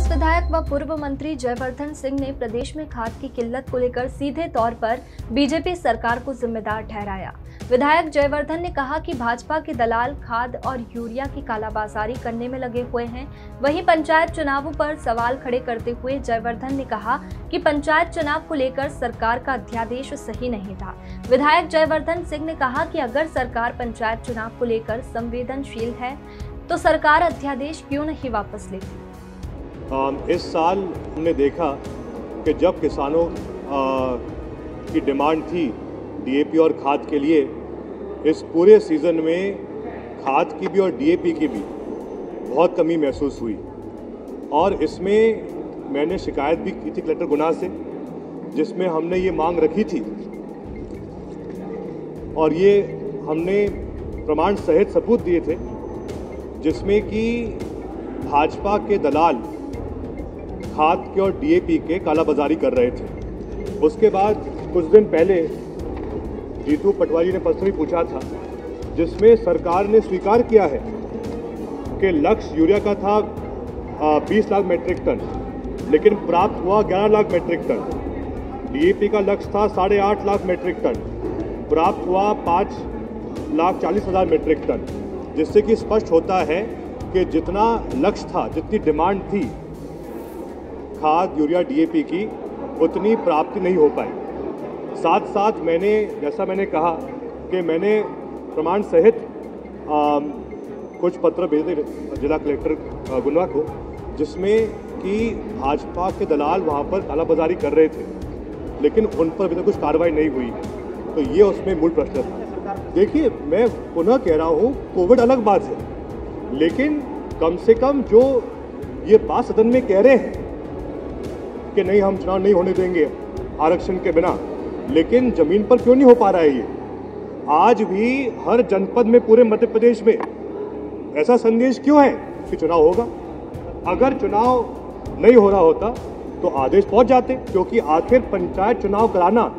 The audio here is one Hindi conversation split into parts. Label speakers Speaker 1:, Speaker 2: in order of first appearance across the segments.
Speaker 1: कांग्रेस विधायक व पूर्व मंत्री जयवर्धन सिंह ने प्रदेश में खाद की किल्लत को लेकर सीधे तौर पर बीजेपी सरकार को जिम्मेदार ठहराया। विधायक जयवर्धन ने कहा कि भाजपा के दलाल खाद और यूरिया की कालाबाजारी करने में लगे हुए हैं। वहीं पंचायत चुनावों पर सवाल खड़े करते हुए जयवर्धन ने कहा कि पंचायत चुनाव को लेकर सरकार का अध्यादेश सही नहीं था। विधायक जयवर्धन सिंह ने कहा कि अगर सरकार पंचायत चुनाव को लेकर संवेदनशील है तो सरकार अध्यादेश क्यों नहीं वापस लेती?
Speaker 2: इस साल हमने देखा कि जब किसानों की डिमांड थी डीएपी और खाद के लिए, इस पूरे सीज़न में खाद की भी और डीएपी की भी बहुत कमी महसूस हुई। और इसमें मैंने शिकायत भी की थी कलेक्टर गुना से, जिसमें हमने ये मांग रखी थी। और ये हमने प्रमाण सहित सबूत दिए थे, जिसमें कि भाजपा के दलाल खाद के और डीएपी के कालाबाजारी कर रहे थे। उसके बाद कुछ दिन पहले जीतू पटवारी ने पर्सनली पूछा था, जिसमें सरकार ने स्वीकार किया है कि लक्ष्य यूरिया का था बीस लाख मेट्रिक टन लेकिन प्राप्त हुआ ग्यारह लाख मेट्रिक टन डीएपी का लक्ष्य था साढ़े आठ लाख मीट्रिक टन प्राप्त हुआ पाँच लाख चालीस हज़ार मेट्रिक टन जिससे कि स्पष्ट होता है कि जितना लक्ष्य था, जितनी डिमांड थी खाद यूरिया डीएपी की उतनी प्राप्ति नहीं हो पाई। साथ साथ मैंने जैसा मैंने कहा कि मैंने प्रमाण सहित आ, कुछ पत्र भेजे जिला कलेक्टर गुनवा को जिसमें कि भाजपा के दलाल वहाँ पर कालाबाजारी कर रहे थे लेकिन उन पर अभी तक कुछ कार्रवाई नहीं हुई। तो ये उसमें मूल प्रश्न था। देखिए मैं पुनः कह रहा हूँ कोविड अलग बात है लेकिन कम से कम जो ये बात सदन में कह रहे हैं कि नहीं, हम चुनाव नहीं होने देंगे आरक्षण के बिना। लेकिन ज़मीन पर क्यों नहीं हो पा रहा है ये? आज भी हर जनपद में, पूरे मध्य प्रदेश में ऐसा संदेश क्यों है कि चुनाव होगा? अगर चुनाव नहीं हो रहा होता तो आदेश पहुँच जाते, क्योंकि आखिर पंचायत चुनाव कराना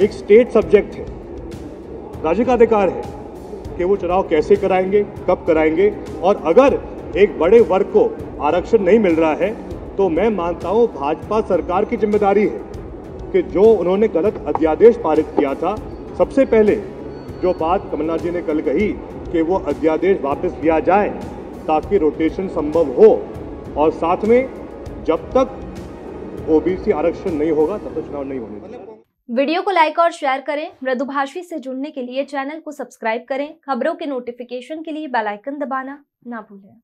Speaker 2: एक स्टेट सब्जेक्ट है। राज्य का अधिकार है कि वो चुनाव कैसे कराएँगे, कब कराएँगे, और अगर एक बड़े वर्ग को आरक्षण नहीं मिल रहा है तो मैं मानता हूँ भाजपा सरकार की ज़िम्मेदारी है कि जो उन्होंने गलत अध्यादेश पारित किया था, सबसे पहले जो बात कमलनाथ जी ने कल कही कि वो अध्यादेश वापस लिया जाए ताकि रोटेशन संभव हो और साथ में जब तक ओबीसी आरक्षण नहीं होगा, तब तक चुनाव नहीं होने
Speaker 1: वीडियो को लाइक और शेयर करें। मृदुभाषी से जुड़ने के लिए चैनल को सब्सक्राइब करें। खबरों के नोटिफिकेशन के लिए बेल आइकन दबाना ना भूलें।